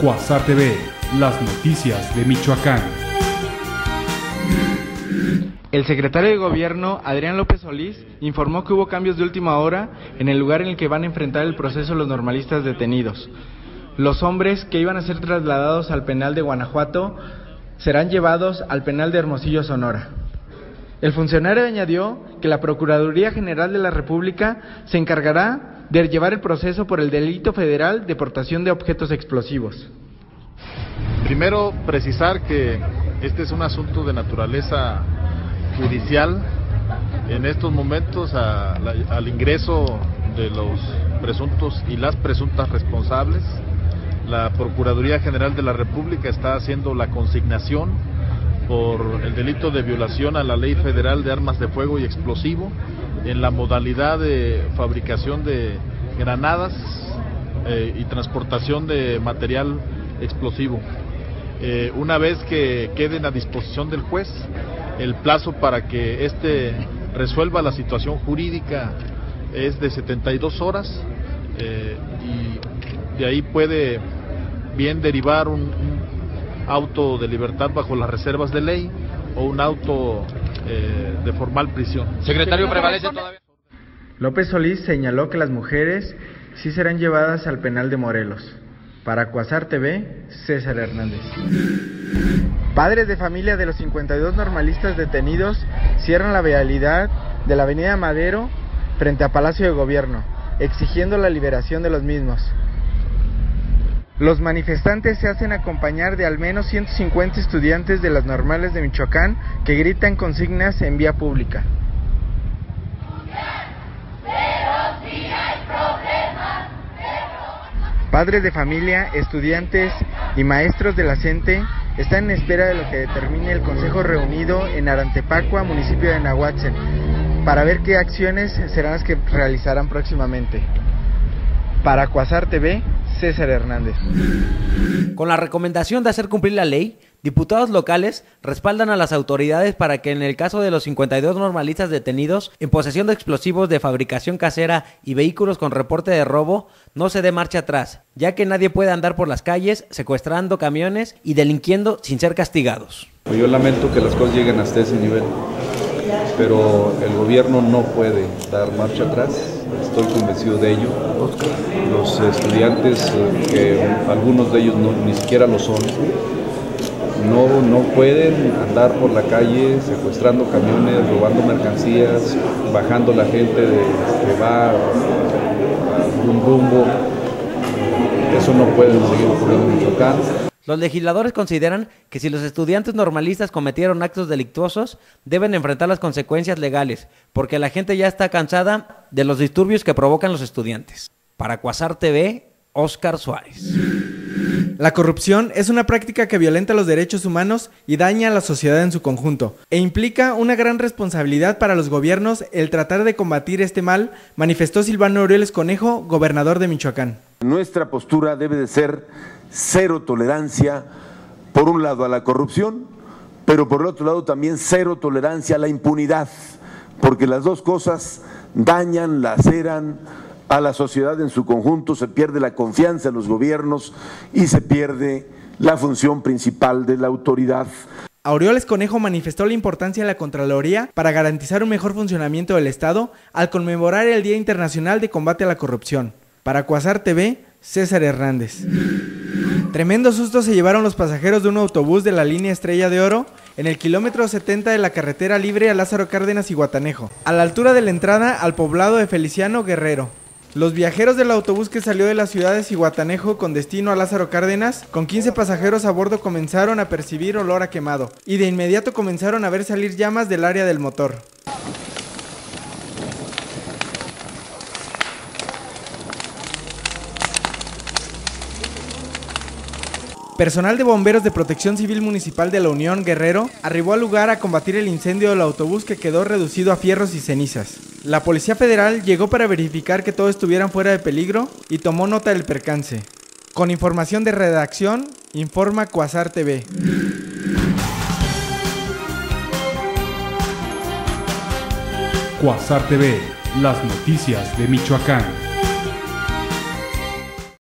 Cuasar TV, las noticias de Michoacán. El secretario de Gobierno, Adrián López Solís, informó que hubo cambios de última hora en el lugar en el que van a enfrentar el proceso los normalistas detenidos. Los hombres que iban a ser trasladados al penal de Guanajuato serán llevados al penal de Hermosillo, Sonora. El funcionario añadió que la Procuraduría General de la República se encargará de llevar el proceso por el delito federal de portación de objetos explosivos. Primero, precisar que este es un asunto de naturaleza judicial. En estos momentos, a, la, al ingreso de los presuntos y las presuntas responsables, la Procuraduría General de la República está haciendo la consignación por el delito de violación a la Ley Federal de Armas de Fuego y Explosivo en la modalidad de fabricación de granadas eh, y transportación de material explosivo. Eh, una vez que queden a disposición del juez, el plazo para que éste resuelva la situación jurídica es de 72 horas eh, y de ahí puede bien derivar un, un auto de libertad bajo las reservas de ley o un auto eh, de formal prisión. Secretario, prevalece todavía. López Solís señaló que las mujeres sí serán llevadas al penal de Morelos. Para Cuasar TV, César Hernández. Padres de familia de los 52 normalistas detenidos cierran la vialidad de la avenida Madero frente a Palacio de Gobierno, exigiendo la liberación de los mismos. Los manifestantes se hacen acompañar de al menos 150 estudiantes de las normales de Michoacán que gritan consignas en vía pública. Padres de familia, estudiantes y maestros de la CENTE están en espera de lo que determine el Consejo reunido en Arantepacua, municipio de Nahuatzen, para ver qué acciones serán las que realizarán próximamente. Para Cuasar TV, César Hernández. Con la recomendación de hacer cumplir la ley, diputados locales respaldan a las autoridades para que en el caso de los 52 normalistas detenidos en posesión de explosivos de fabricación casera y vehículos con reporte de robo, no se dé marcha atrás, ya que nadie puede andar por las calles secuestrando camiones y delinquiendo sin ser castigados. Yo lamento que las cosas lleguen hasta ese nivel, pero el gobierno no puede dar marcha atrás, estoy convencido de ello. Los estudiantes, que algunos de ellos ni siquiera lo son, no, no pueden andar por la calle secuestrando camiones, robando mercancías, bajando la gente de, que va a un rumbo. Eso no puede seguir ocurriendo en Michoacán. Los legisladores consideran que si los estudiantes normalistas cometieron actos delictuosos, deben enfrentar las consecuencias legales, porque la gente ya está cansada de los disturbios que provocan los estudiantes. Para Cuasar TV, Oscar Suárez. La corrupción es una práctica que violenta los derechos humanos y daña a la sociedad en su conjunto, e implica una gran responsabilidad para los gobiernos el tratar de combatir este mal, manifestó Silvano Aureoles Conejo, gobernador de Michoacán. Nuestra postura debe de ser cero tolerancia, por un lado, a la corrupción, pero por el otro lado también cero tolerancia a la impunidad, porque las dos cosas dañan, laceran a la sociedad en su conjunto, se pierde la confianza en los gobiernos y se pierde la función principal de la autoridad. Aureoles Conejo manifestó la importancia de la Contraloría para garantizar un mejor funcionamiento del Estado al conmemorar el Día Internacional de Combate a la Corrupción. Para Cuasar TV, César Hernández. Tremendo susto se llevaron los pasajeros de un autobús de la línea Estrella de Oro en el kilómetro 70 de la carretera libre a Lázaro Cárdenas y Guatanejo, a la altura de la entrada al poblado de Feliciano Guerrero. Los viajeros del autobús que salió de las ciudades de Guatanejo con destino a Lázaro Cárdenas, con 15 pasajeros a bordo comenzaron a percibir olor a quemado y de inmediato comenzaron a ver salir llamas del área del motor. Personal de bomberos de Protección Civil Municipal de la Unión Guerrero arribó al lugar a combatir el incendio del autobús que quedó reducido a fierros y cenizas. La Policía Federal llegó para verificar que todos estuvieran fuera de peligro y tomó nota del percance. Con información de redacción, informa Cuasar TV. Cuasar TV, las noticias de Michoacán.